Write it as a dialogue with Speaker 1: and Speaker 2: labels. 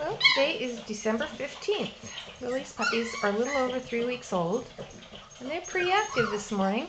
Speaker 1: Well, today is December 15th. Lily's puppies are a little over three weeks old, and they're pretty active this morning.